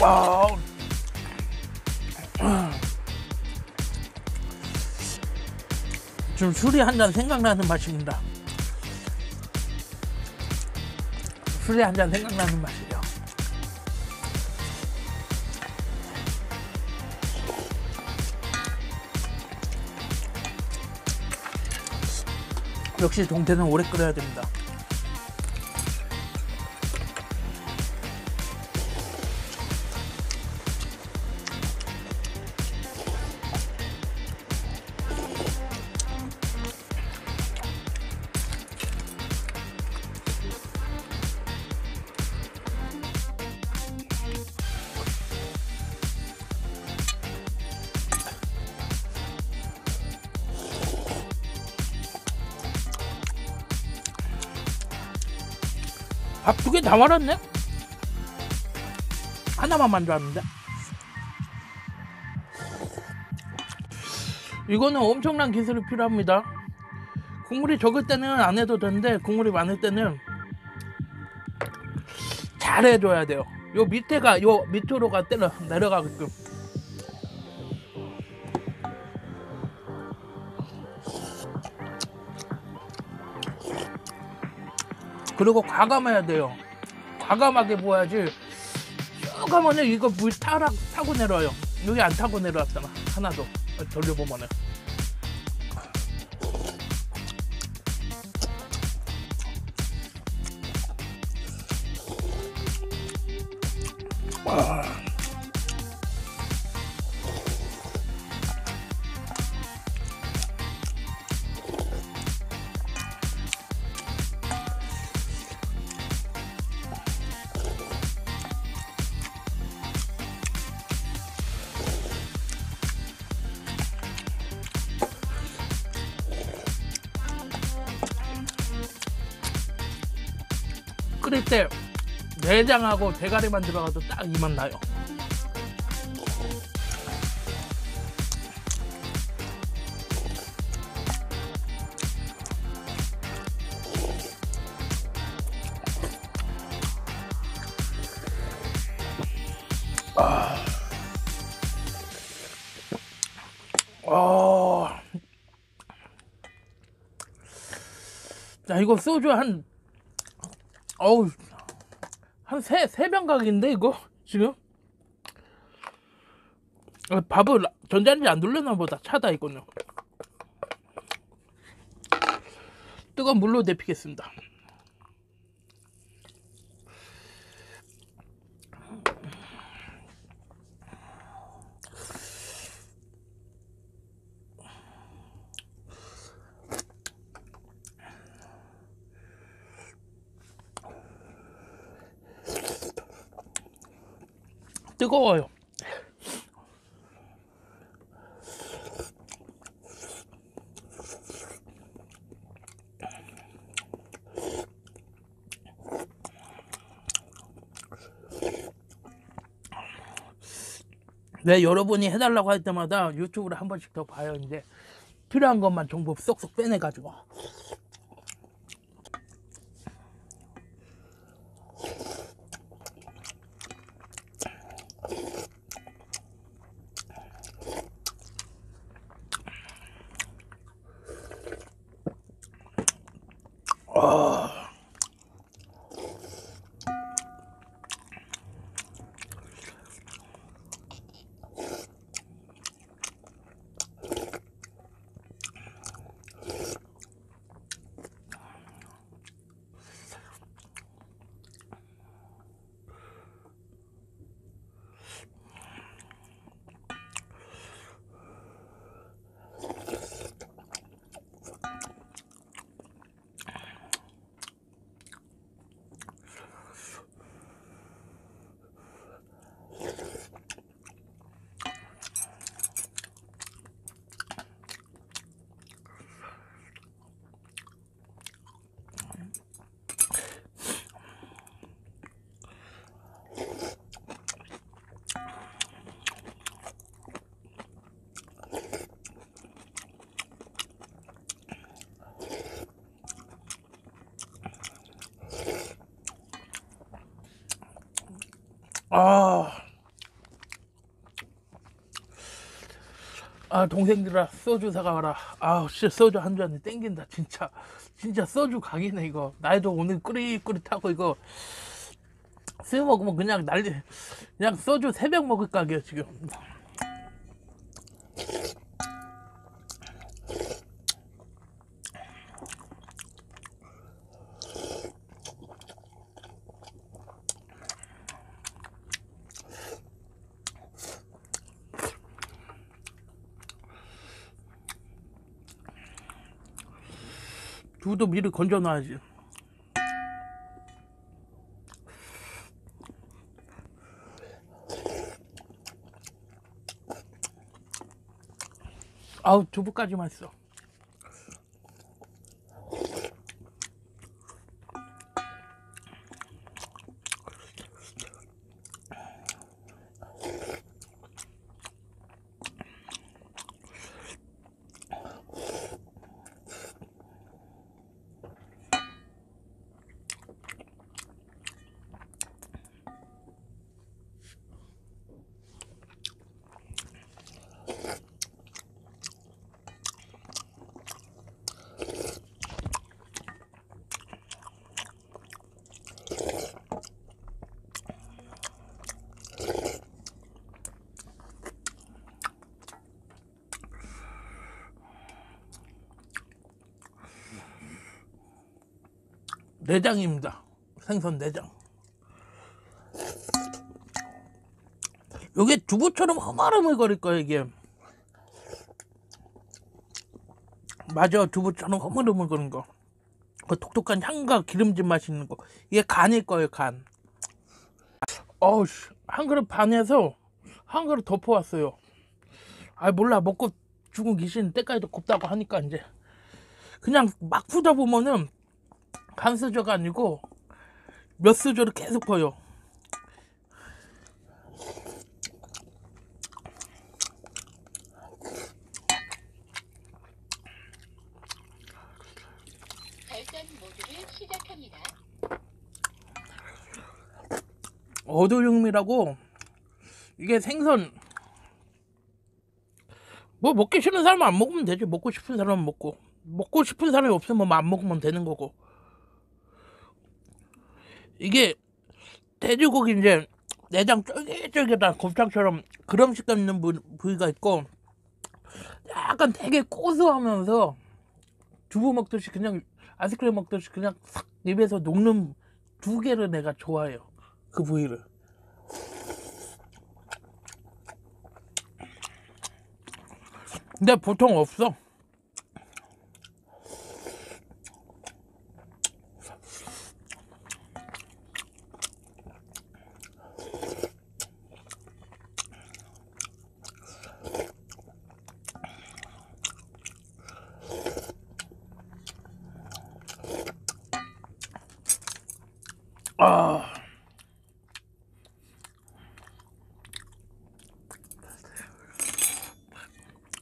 와. 좀 술이 한 잔 생각나는 맛입니다. 술이 한 잔 생각나는 맛이에요. 역시 동태는 오래 끓여야 됩니다. 밥두개 다 말았네? 하나만 만들었는데? 이거는 엄청난 기술이 필요합니다. 국물이 적을 때는 안 해도 되는데 국물이 많을 때는 잘 해줘야 돼요. 요 밑에가 요 밑으로가 때려 내려가게끔. 그리고 과감해야 돼요. 과감하게 부어야지 쭉 하면은 이거 물 타락 타고 내려와요. 여기 안 타고 내려왔잖아. 하나도 돌려보면은. 와. 끓일 때 내장하고 대가리만 들어가도 딱 이 맛 나요. 아. 아. 자, 이거 소주 한 어우 한세 세 병 각인데 이거? 지금? 어, 밥을 전자레인지 안 돌려나 보다. 차다 이거는 뜨거운 물로 데피겠습니다 뜨거워요 네, 여러분이 해달라고 할 때마다 유튜브를 한 번씩 더 봐요. 이제 필요한 것만 정보 쏙쏙 빼내가지고. 아, 아 동생들아 소주 사가와라. 아, 씨 소주 한 잔이 땡긴다. 진짜, 진짜 소주 각이네 이거. 나도 오늘 꾸리꾸리타고 이거 술 먹으면 그냥 난리. 그냥 소주 새벽 먹을 각이야 지금. 두도 미리 건져놔야지. 아우 두부까지 맛있어 내장입니다 생선 내장 요게 두부처럼 허물허물거릴 거예요 이게 맞아 두부처럼 허물허물거리는 거. 그 독특한 향과 기름진 맛이 있는 거. 이게 간일 거예요 간. 어우 한 그릇 반에서 한 그릇 덮어왔어요. 아 몰라 먹고 죽은 귀신 때까지도 곱다고 하니까 이제 그냥 막 푸다 보면은 한 수저가 아니고 몇 수저를 계속 퍼요. 어도육미라고 이게 생선 뭐 먹기 싫은 사람은 안 먹으면 되지. 먹고 싶은 사람은 먹고 먹고 싶은 사람이 없으면 뭐안 먹으면 되는 거고 이게 돼지고기 이제 내장 쫄깃쫄깃한 곱창처럼 그런 식감 있는 부, 부위가 있고 약간 되게 고소하면서 두부 먹듯이 그냥 아이스크림 먹듯이 그냥 싹 입에서 녹는 두 개를 내가 좋아해요 그 부위를. 근데 보통 없어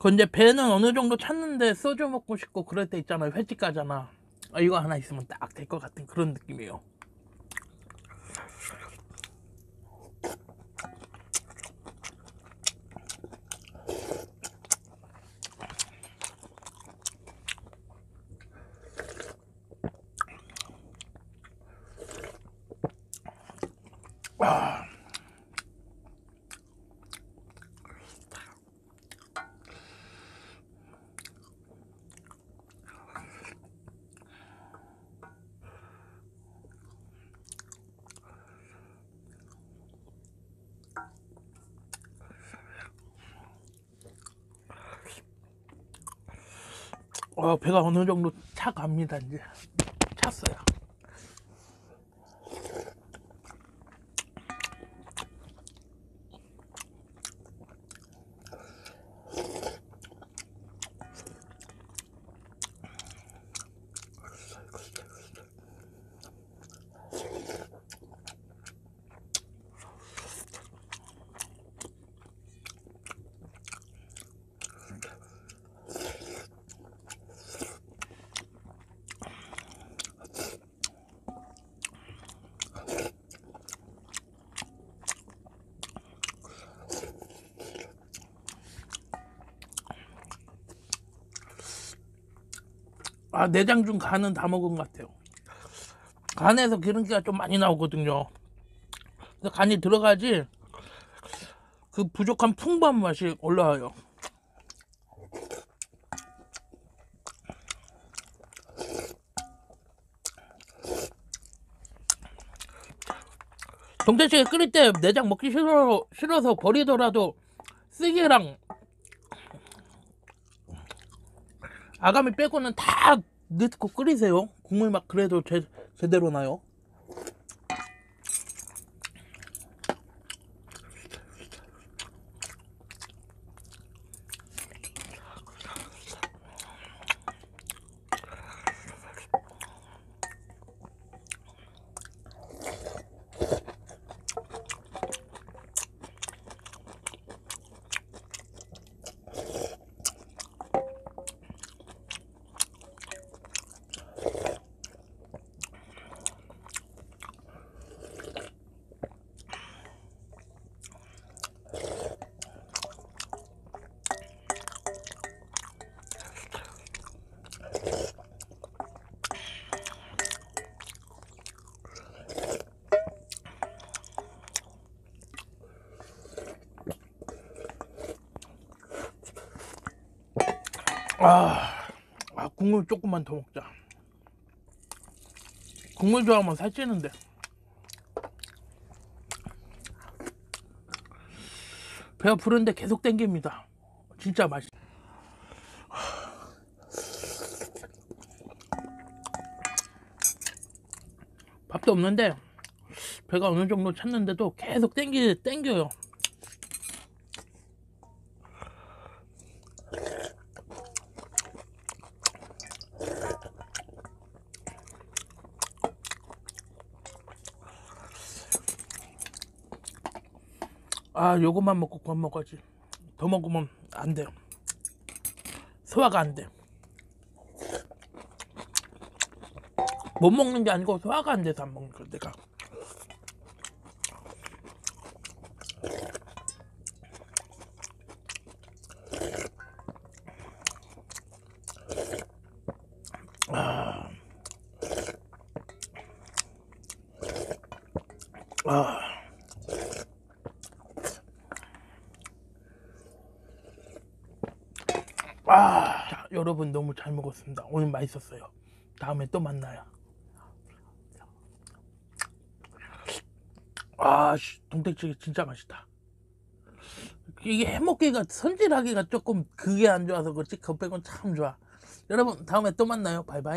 근데 배는 어느 정도 찼는데 소주 먹고 싶고 그럴 때 있잖아요. 횟집 가잖아. 아, 이거 하나 있으면 딱 될 것 같은 그런 느낌이에요. 어, 배가 어느 정도 차 갑니다, 이제. 아 내장 중 간은 다 먹은 것 같아요. 간에서 기름기가 좀 많이 나오거든요. 그래서 간이 들어가지 그 부족한 풍부한 맛이 올라와요. 동태찌개 끓일 때 내장 먹기 싫어, 싫어서 버리더라도 쓰개랑 아가미 빼고는 다 넣고 끓이세요. 국물 맛 그래도 제, 제대로 나요. 아, 아 국물 조금만 더 먹자. 국물 좋아하면 살찌는데. 배가 부른데 계속 땡깁니다. 진짜 맛있. 밥도 없는데 배가 어느 정도 찼는데도 계속 땡기 땡겨요. 아 요것만 먹고 그만 먹어야지. 더 먹으면 안 돼요. 소화가 안 돼 못 먹는 게 아니고 소화가 안 돼서 안 먹는 거야 내가 아, 자, 여러분 너무 잘 먹었습니다. 오늘 맛있었어요. 다음에 또 만나요. 아, 씨, 동태찌개 진짜 맛있다. 이게 해먹기가 손질하기가 조금 그게 안 좋아서 그렇지 빼곤 참 좋아. 여러분 다음에 또 만나요. 바이바이.